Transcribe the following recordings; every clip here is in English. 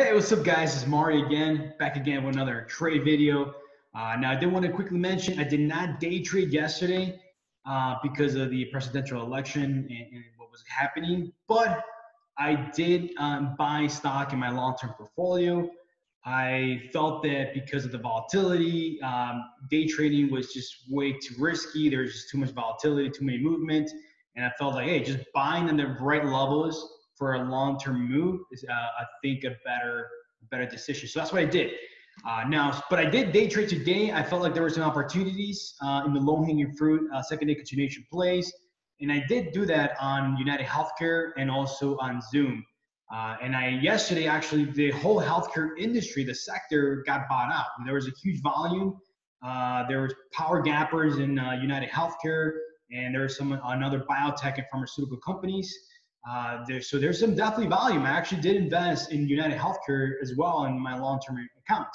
Hey, what's up, guys? It's Mario again, back again with another trade video. Uh, now, I did want to quickly mention I did not day trade yesterday uh, because of the presidential election and, and, what was happening, but I did um, buy stock in my long-term portfolio. I felt that because of the volatility, um, day trading was just way too risky. There's just too much volatility, too many movement, and I felt like, hey, just buying in the right levels for a long-term move is, uh, I think, a better better decision. So that's what I did. Uh, now, but I did day trade today. I felt like there were some opportunities uh, in the low-hanging fruit uh, second day continuation plays, and I did do that on United Healthcare and also on Zoom. Uh, and I yesterday actually the whole healthcare industry, the sector, got bought out. There was a huge volume. Uh, there was power gappers in uh, United Healthcare, and there was some another biotech and pharmaceutical companies. Uh, there, so there's some definitely volume. I actually did invest in United Healthcare as well in my long-term account,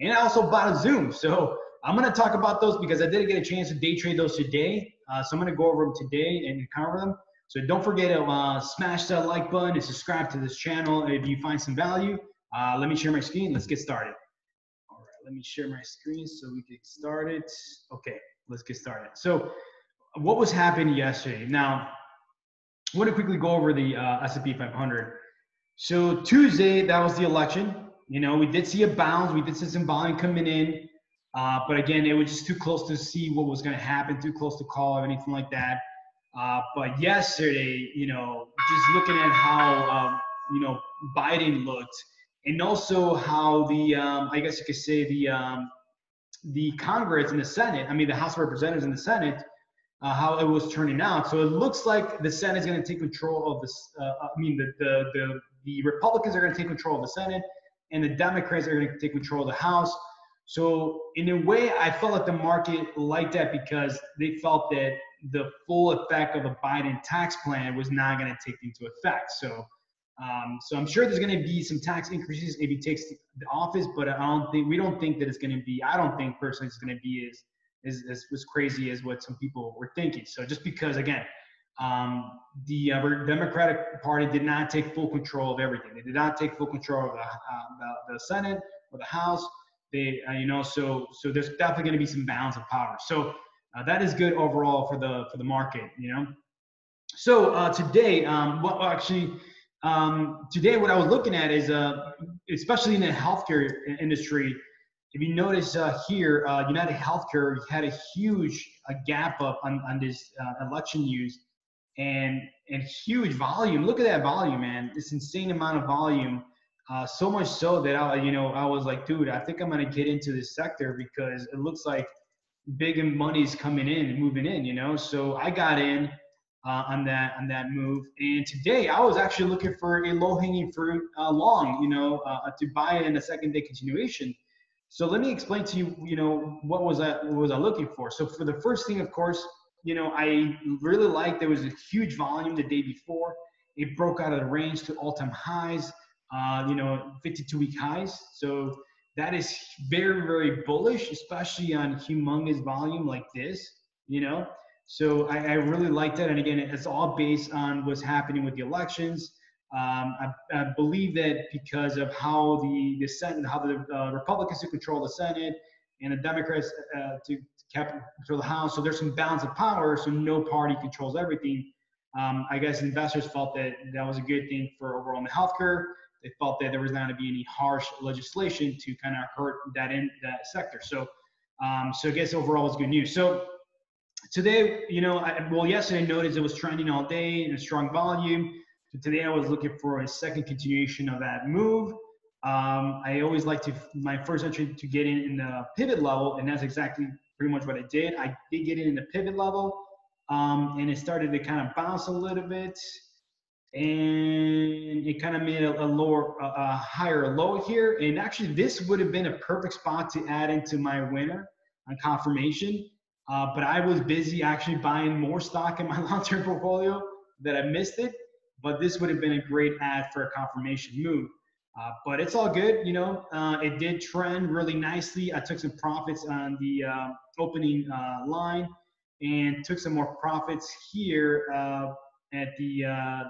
and I also bought a Zoom. So I'm going to talk about those because I didn't get a chance to day trade those today. Uh, so I'm going to go over them today and cover them. So don't forget to uh, smash that like button and subscribe to this channel if you find some value. Uh, let me share my screen. Let's get started. All right, let me share my screen so we get started. Okay, let's get started. So what was happening yesterday? Now, I want to quickly go over the uh, S&P 500. So Tuesday, that was the election. You know, we did see a bounce. We did see some volume coming in. Uh, but again, it was just too close to see what was going to happen, too close to call or anything like that. Uh, but yesterday, you know, just looking at how, um, you know, Biden looked and also how the, um, I guess you could say the, um, the Congress and the Senate, I mean, the House of Representatives and the Senate, uh, how it was turning out. So it looks like the Senate is going to take control of this. Uh, I mean, the, the, the, the Republicans are going to take control of the Senate, and the Democrats are going to take control of the House. So in a way, I felt like the market liked that because they felt that the full effect of the Biden tax plan was not going to take into effect. So, um, so I'm sure there's going to be some tax increases if he takes the office, but I don't think we don't think that it's going to be. I don't think personally it's going to be as is, is as crazy as what some people were thinking. So just because again, um, the uh, Democratic Party did not take full control of everything. They did not take full control of the, uh, the, the, Senate or the House. They, uh, you know, so so there's definitely going to be some balance of power. So uh, that is good overall for the for the market. You know. So uh, today, um, well, actually, um, today what I was looking at is, uh, especially in the healthcare industry, if you notice uh, here, uh, United Healthcare had a huge uh, gap up on, on this uh, election news and and huge volume. Look at that volume, man. This insane amount of volume. Uh, so much so that I, you know, I was like, dude, I think I'm gonna get into this sector because it looks like big money's coming in and moving in, you know. So I got in uh, on that on that move. And today I was actually looking for a low hanging fruit long, you know, to buy in a second day continuation so let me explain to you, you know, what was I what was I looking for? So for the first thing, of course, you know, I really liked there was a huge volume the day before. It broke out of the range to all-time highs, uh, you know, 52-week highs. So that is very, very bullish, especially on humongous volume like this, you know. So I, I really like that. And again, it's all based on what's happening with the elections um, I, I, believe that because of how the, the Senate, how the uh, Republicans to control the Senate and the Democrats uh, to control the House, so there's some balance of power, so no party controls everything. Um, I guess investors felt that that was a good thing for overall in the healthcare. They felt that there was not going to be any harsh legislation to kind of hurt that in that sector. So, um, so I guess overall was good news. So today, you know, I, well, yesterday I noticed it was trending all day in a strong volume. So today I was looking for a second continuation of that move. Um, I always like to, my first entry to get in in the pivot level, and that's exactly pretty much what I did. I did get in in the pivot level, um, and it started to kind of bounce a little bit, and it kind of made a, a lower, a, a higher low here. And actually, this would have been a perfect spot to add into my winner on confirmation. Uh, but I was busy actually buying more stock in my long-term portfolio that I missed it but this would have been a great ad for a confirmation move. Uh, but it's all good, you know. Uh, it did trend really nicely. I took some profits on the uh, opening line and took some more profits here uh, at the, uh,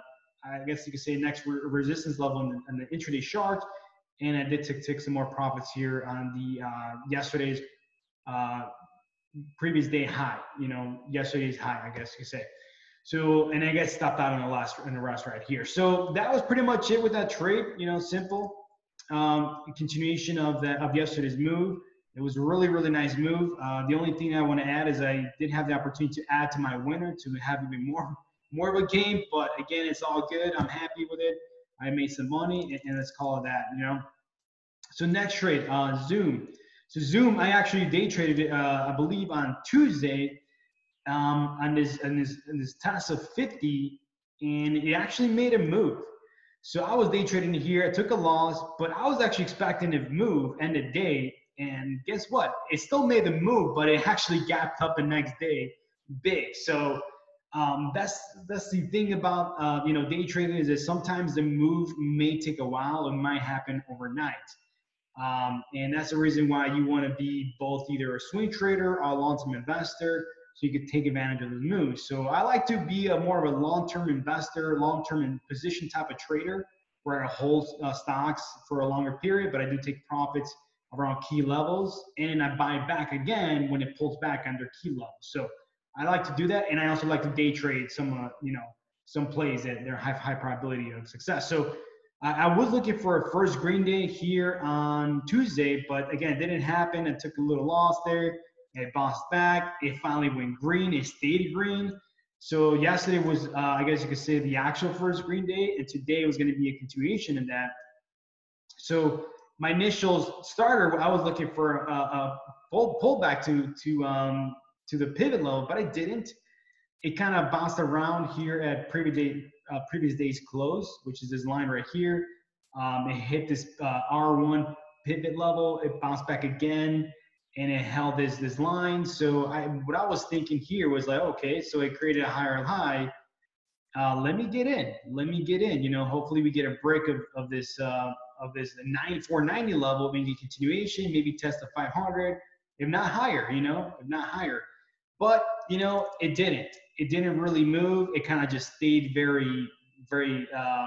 I guess you could say, next re- resistance level on the, in the intraday chart. and I did take, take some more profits here on the uh, yesterday's previous day high. You know, yesterday's high, I guess you could say. So, and I get stopped out on the last in the rest right here. So that was pretty much it with that trade. You know, simple um, continuation of that of yesterday's move. It was a really, really nice move. Uh, the only thing I want to add is I did have the opportunity to add to my winner to have even more more of a game. But again, it's all good. I'm happy with it. I made some money, and, and let's call it that. You know. So next trade, uh, Zoom. So Zoom, I actually day traded it, uh, I believe, on Tuesday um, on this on this on this Tesla 50, and it actually made a move. So I was day trading here. I took a loss, but I was actually expecting to move end of day and guess what? It still made the move, but it actually gapped up the next day big. So um, that's that's the thing about uh, you know day trading is that sometimes the move may take a while. It might happen overnight. Um, and that's the reason why you want to be both either a swing trader or a long-term investor so you could take advantage of the moves. So I like to be a more of a long-term investor, long-term position type of trader where I hold uh, stocks for a longer period, but I do take profits around key levels, and I buy back again when it pulls back under key levels. So I like to do that, and I also like to day trade some, uh, you know, some plays that they're high high probability of success. So uh, I was looking for a first green day here on Tuesday, but again, it didn't happen. I took a little loss there. It bounced back. It finally went green. It stayed green. So yesterday was, uh, I guess you could say, the actual first green day, and today was going to be a continuation of that. So my initial starter, I was looking for a, a pull pullback to to um, to the pivot level, but I didn't. It kind of bounced around here at previous day, uh, previous day's close, which is this line right here. Um, it hit this uh, R1 pivot level. It bounced back again, and it held this this line. So I, what I was thinking here was like, okay, so it created a higher high. Uh, let me get in. Let me get in. You know, hopefully we get a break of of this uh, of this 9490 level, maybe continuation, maybe test the 500, if not higher, you know, if not higher. But, you know, it didn't. It didn't really move. It kind of just stayed very, very uh,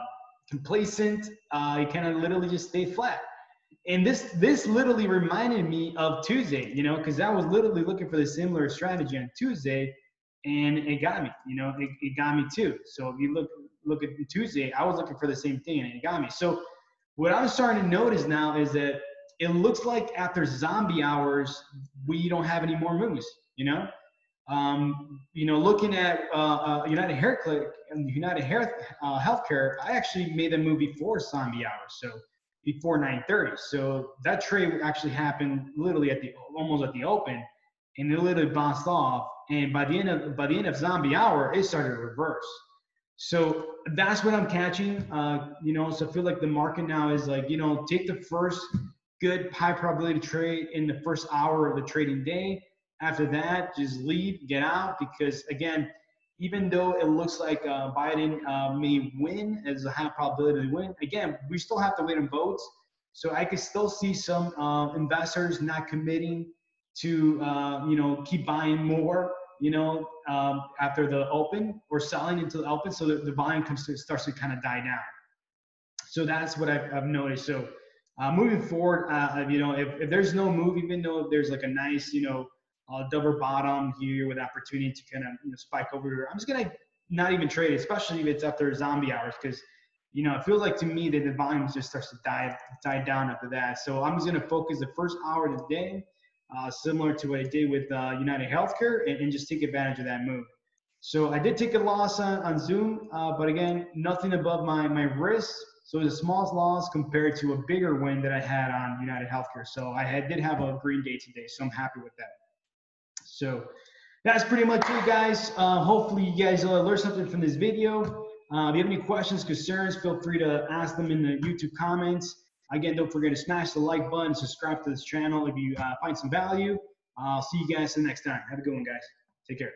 complacent. Uh, it kind of literally just stayed flat. And this this literally reminded me of Tuesday, you know, because I was literally looking for the similar strategy on Tuesday, and it got me, you know, it, it got me too. So if you look look at Tuesday, I was looking for the same thing, and it got me. So what I'm starting to notice now is that it looks like after zombie hours, we don't have any more moves, you know? Um, you know, looking at uh, uh, United Hair Click and United Hair uh, Healthcare, I actually made a move before zombie hours, so before 9:30. So that trade actually happened literally at the almost at the open, and it literally bounced off. And by the end of by the end of zombie hour, it started to reverse. So that's what I'm catching. Uh, you know, so I feel like the market now is like, you know, take the first good high probability trade in the first hour of the trading day. After that, just leave, get out, because again, even though it looks like uh, Biden uh, may win as a high probability to win, again, we still have to wait on votes. So I could still see some uh, investors not committing to, uh, you know, keep buying more you know, um, after the open or selling into the open so that the volume comes to, starts to kind of die down. So that's what I've, I've noticed. So uh, moving forward, uh, you know, if, if there's no move, even though there's like a nice, you know, uh, double bottom here with opportunity to kind of you know, spike over here, I'm just gonna not even trade, especially if it's after zombie hours, because you know it feels like to me that the volume just starts to die die down after that. So I'm just gonna focus the first hour of the day uh, similar to what I did with uh, United Healthcare, and, and, just take advantage of that move. So I did take a loss on, on Zoom, uh, but again, nothing above my, my risk. So it was a small loss compared to a bigger win that I had on United Healthcare. So I had, did have a green day today, so I'm happy with that. So that's pretty much it, guys. Uh, hopefully you guys uh, learned something from this video. Uh, if you have any questions, concerns, feel free to ask them in the YouTube comments. Again, don't forget to smash the like button, subscribe to this channel if you uh, find some value. I'll see you guys the next time. Have a good one, guys. Take care.